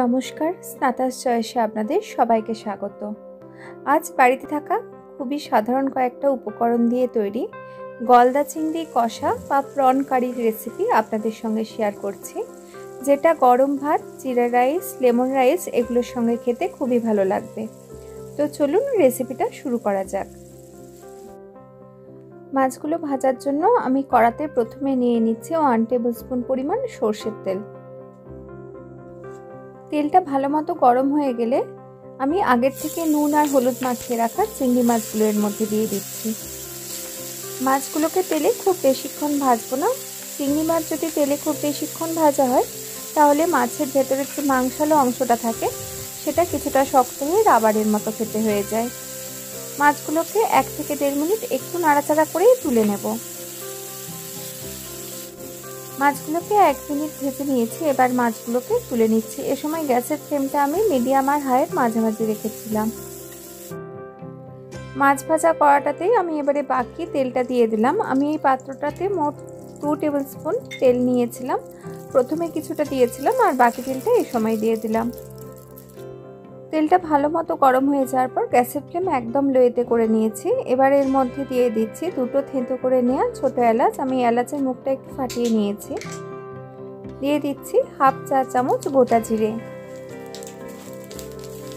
নমস্কার, স্নাতাস চয়েসে আপনাদের সবাইকে স্বাগত। আজ বাড়িতে থাকা খুবই সাধারণ কয়েকটা উপকরণ দিয়ে তৈরি গলদা চিংড়ি কষা বা প্রন কারির রেসিপি আপনাদের সঙ্গে শেয়ার করছি, যেটা গরম ভাত, জিরা রাইস, লেমন রাইস এগুলোর সঙ্গে খেতে খুবই ভালো লাগবে। তো চলুন রেসিপিটা শুরু করা যাক। মাছগুলো ভাজার জন্য আমি কড়াতে প্রথমে নিয়ে নিচ্ছি ওয়ান টেবিল স্পুন পরিমাণ সর্ষের তেল। তেলটা ভালো মতো গরম হয়ে গেলে আমি আগের থেকে নুন আর হলুদ মাখিয়ে রাখা চিংড়ি মাছগুলো এর মধ্যে দিয়ে দিচ্ছি। মাছগুলোকে তেলে খুব বেশিক্ষণ ভাজবো না। চিংড়ি মাছ যদি তেলে খুব বেশিক্ষণ ভাজা হয়, তাহলে মাছের ভেতরের যে মাংসালো অংশটা থাকে, সেটা কিছুটা শক্ত হয়ে রাবারের মতো খেতে হয়ে যায়। মাছগুলোকে এক থেকে দেড় মিনিট একটু নাড়াচাড়া করেই তুলে নেব। মাছগুলোকে এক মিনিট ভেজে নিয়েছি, এবার মাছগুলোকে তুলে নিচ্ছি। এ সময় গ্যাসের ফ্লেমটা আমি মিডিয়াম আর হাইয়ের মাঝামাঝি রেখেছিলাম। মাছ ভাজা করাটাতেই আমি এবারে বাকি তেলটা দিয়ে দিলাম। আমি এই পাত্রটাতে মোট টু টেবিল স্পুন তেল নিয়েছিলাম। প্রথমে কিছুটা দিয়েছিলাম আর বাকি তেলটা এই সময় দিয়ে দিলাম। তেলটা ভালো মতো গরম হয়ে যাওয়ার পর গ্যাসের ফ্লেম একদম লোয়েতে করে নিয়েছি। এবার এর মধ্যে দিয়ে দিচ্ছি দুটো থেঁতো করে নেওয়া ছোটো এলাচ। আমি এলাচের মুখটা একটু ফাটিয়ে নিয়েছি। দিয়ে দিচ্ছি হাফ চা চামচ গোটা জিরে।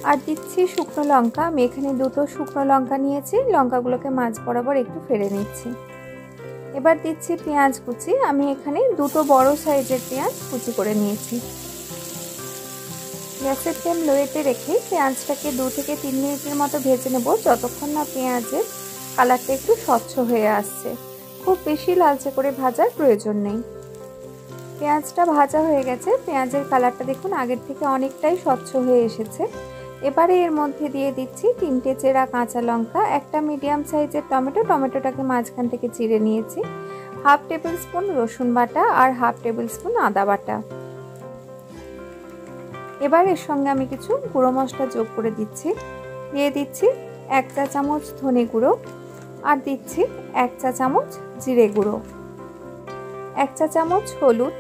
আর দিচ্ছি শুকনো লঙ্কা। আমি এখানে দুটো শুকনো লঙ্কা নিয়েছি। লঙ্কাগুলোকে মাছ বরাবর একটু ফেলে নিচ্ছি। এবার দিচ্ছি পেঁয়াজ কুচি। আমি এখানে দুটো বড় সাইজের পেঁয়াজ কুচি করে নিয়েছি। গ্যাসের ফ্লেম লোয়েতে রেখে পেঁয়াজটাকে দু থেকে তিন মিনিটের মতো ভেজে নেব। যতক্ষণ না পেঁয়াজের কালারটা একটু স্বচ্ছ হয়ে আসছে। খুব বেশি লালচে করে ভাজার প্রয়োজন নেই। পেঁয়াজটা ভাজা হয়ে গেছে। পেঁয়াজের কালারটা দেখুন আগের থেকে অনেকটাই স্বচ্ছ হয়ে এসেছে। এবারে এর মধ্যে দিয়ে দিচ্ছি তিনটে চেরা কাঁচা লঙ্কা, একটা মিডিয়াম সাইজের টমেটো। টমেটোটাকে মাঝখান থেকে চিড়ে নিয়েছি। হাফ টেবিল স্পুন রসুন বাটা আর হাফ টেবিল স্পুন আদা বাটা। এবার এর সঙ্গে আমি কিছু গুঁড়ো মশলা যোগ করে দিচ্ছি। দিয়ে দিচ্ছি এক চা চামচ ধনে গুঁড়ো আর দিচ্ছি এক চা চামচ জিরে গুঁড়ো। এক চা চামচ হলুদ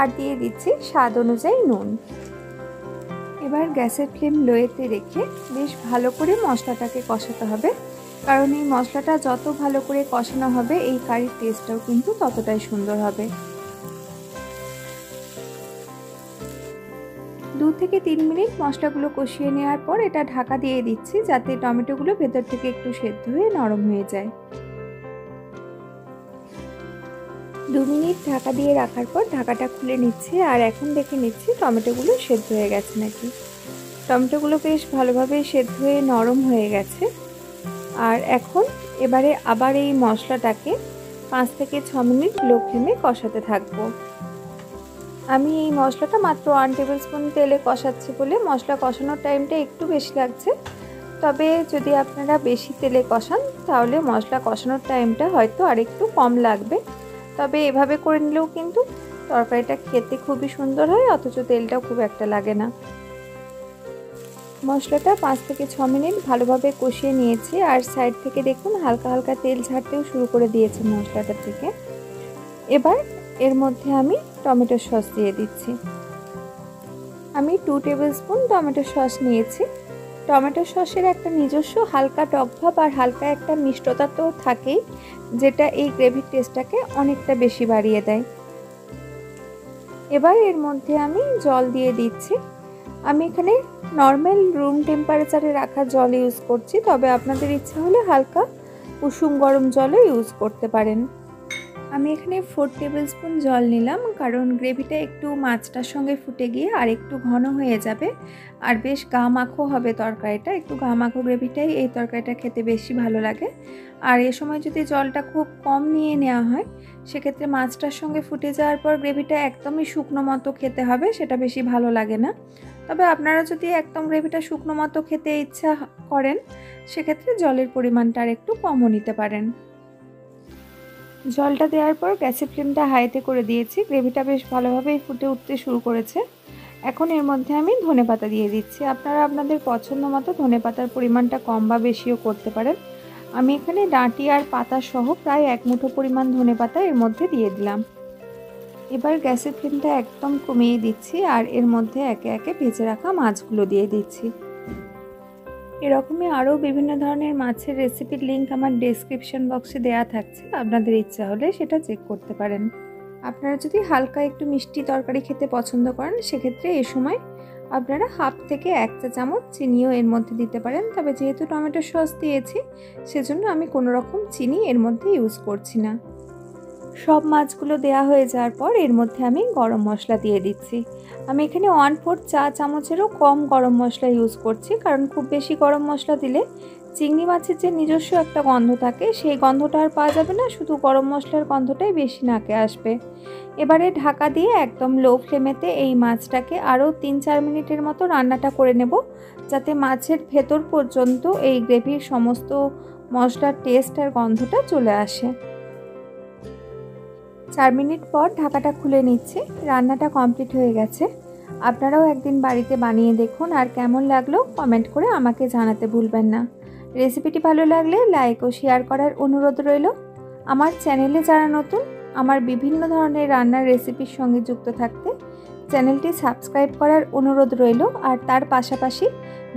আর দিয়ে দিচ্ছি স্বাদ অনুযায়ী নুন। এবার গ্যাসের ফ্লেম লোয়েতে রেখে বেশ ভালো করে মশলাটাকে কষাতে হবে। কারণ এই মশলাটা যত ভালো করে কষানো হবে, এই কারির টেস্টটাও কিন্তু ততটাই সুন্দর হবে। দু থেকে তিন মিনিট মশলাগুলো কষিয়ে নেওয়ার পর এটা ঢাকা দিয়ে দিচ্ছি যাতে টমেটোগুলো ভেতর থেকে একটু সেদ্ধ হয়ে নরম হয়ে যায়। দু মিনিট ঢাকা দিয়ে রাখার পর ঢাকাটা খুলে নিচ্ছি আর এখন দেখে নিচ্ছি টমেটোগুলো সেদ্ধ হয়ে গেছে নাকি। টমেটোগুলো বেশ ভালোভাবে সেদ্ধ হয়ে নরম হয়ে গেছে। আর এখন এবারে আবার এই মশলাটাকে পাঁচ থেকে ছ মিনিট লো ফ্লেমে কষাতে থাকব। আমি এই মশলাটা মাত্র ওয়ান টেবিল স্পুন তেলে কষাচ্ছি বলে মশলা কষানোর টাইমটা একটু বেশি লাগছে। তবে যদি আপনারা বেশি তেলে কষান, তাহলে মশলা কষানোর টাইমটা হয়তো আরেকটু কম লাগবে। তবে এভাবে করে নিলেও কিন্তু তরকারিটা খেতে খুবই সুন্দর হয়, অথচ তেলটাও খুব একটা লাগে না। মশলাটা পাঁচ থেকে ছ মিনিট ভালোভাবে কষিয়ে নিয়েছি, আর সাইড থেকে দেখুন হালকা হালকা তেল ছাড়তেও শুরু করে দিয়েছে মশলাটা থেকে। এবার এর মধ্যে আমি টমেটো সস দিয়ে দিচ্ছি। আমি two tablespoon tomato sauce নিয়েছি। টমেটো সসের একটা নিজস্ব হালকা টকভাব আর হালকা একটা মিষ্টতা তো থাকেই, যেটা এই গ্রেভির টেস্টটাকে অনেকটা বেশি বাড়িয়ে দেয়। এবার এর মধ্যে আমি জল দিয়ে দিচ্ছি। আমি এখানে নর্মাল রুম টেম্পারেচারে রাখা জল ইউজ করছি, তবে আপনাদের ইচ্ছা হলে হালকা উষুম গরম জলও ইউজ করতে পারেন। আমি এখানে ফোর টেবিল স্পুন জল নিলাম, কারণ গ্রেভিটা একটু মাছটার সঙ্গে ফুটে গিয়ে আর একটু ঘন হয়ে যাবে। আর বেশ গা মাখো হবে তরকারিটা, একটু গা মাখো গ্রেভিটাই এই তরকারিটা খেতে বেশি ভালো লাগে। আর এ সময় যদি জলটা খুব কম নিয়ে নেওয়া হয়, সেক্ষেত্রে মাছটার সঙ্গে ফুটে যাওয়ার পর গ্রেভিটা একদমই শুকনো মতো খেতে হবে, সেটা বেশি ভালো লাগে না। তবে আপনারা যদি একদম গ্রেভিটা শুকনো মতো খেতে ইচ্ছা করেন, সেক্ষেত্রে জলের পরিমাণটা আর একটু কমও নিতে পারেন। জলটা দেওয়ার পর গ্যাসের ফ্লেমটা হাইতে করে দিয়েছি। গ্রেভিটা বেশ ভালোভাবেই ফুটে উঠতে শুরু করেছে। এখন এর মধ্যে আমি ধনে পাতা দিয়ে দিচ্ছি। আপনারা আপনাদের পছন্দ মতো ধনে পাতার পরিমাণটা কম বা বেশিও করতে পারেন। আমি এখানে ডাঁটি আর পাতা সহ প্রায় এক মুঠো পরিমাণ ধনে পাতা এর মধ্যে দিয়ে দিলাম। এবার গ্যাসের ফ্লেমটা একদম কমিয়ে দিচ্ছি আর এর মধ্যে একে একে ভেজে রাখা মাছগুলো দিয়ে দিচ্ছি। এরকমই আরও বিভিন্ন ধরনের মাছের রেসিপির লিঙ্ক আমার ডেসক্রিপশন বক্সে দেওয়া থাকছে। আপনাদের ইচ্ছা হলে সেটা চেক করতে পারেন। আপনারা যদি হালকা একটু মিষ্টি তরকারি খেতে পছন্দ করেন, সেক্ষেত্রে এ সময় আপনারা হাফ থেকে এক চা চামচ চিনিও এর মধ্যে দিতে পারেন। তবে যেহেতু টমেটো সস দিয়েছি, সেজন্য আমি কোনো রকম চিনি এর মধ্যে ইউজ করছি না। সব মাছগুলো দেয়া হয়ে যাওয়ার পর এর মধ্যে আমি গরম মশলা দিয়ে দিচ্ছি। আমি এখানে ওয়ান ফোর চা চামচেরও কম গরম মশলা ইউজ করছি, কারণ খুব বেশি গরম মশলা দিলে চিংড়ি মাছের যে নিজস্ব একটা গন্ধ থাকে, সেই গন্ধটা আর পাওয়া যাবে না, শুধু গরম মশলার গন্ধটাই বেশি নাকে আসবে। এবারে ঢাকা দিয়ে একদম লো ফ্লেমেতে এই মাছটাকে আরও তিন চার মিনিটের মতো রান্নাটা করে নেব, যাতে মাছের ভেতর পর্যন্ত এই গ্রেভির সমস্ত মশলার টেস্ট আর গন্ধটা চলে আসে। চার মিনিট পর ঢাকাটা খুলে নিচ্ছি। রান্নাটা কমপ্লিট হয়ে গেছে। আপনারাও একদিন বাড়িতে বানিয়ে দেখুন আর কেমন লাগল কমেন্ট করে আমাকে জানাতে ভুলবেন না। রেসিপিটি ভালো লাগলে লাইক ও শেয়ার করার অনুরোধ রইল। আমার চ্যানেলে যারা নতুন, আমার বিভিন্ন ধরনের রান্নার রেসিপির সঙ্গে যুক্ত থাকতে চ্যানেলটি সাবস্ক্রাইব করার অনুরোধ রইল আর তার পাশাপাশি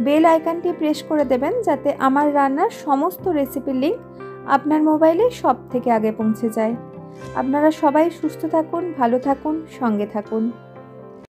বেল আইকনটি প্রেস করে দেবেন যাতে আমার রান্নার সমস্ত রেসিপির লিঙ্ক আপনার মোবাইলে সব থেকে আগে পৌঁছে যায়। আপনারা সবাই সুস্থ থাকুন ভালো থাকুন সঙ্গে থাকুন।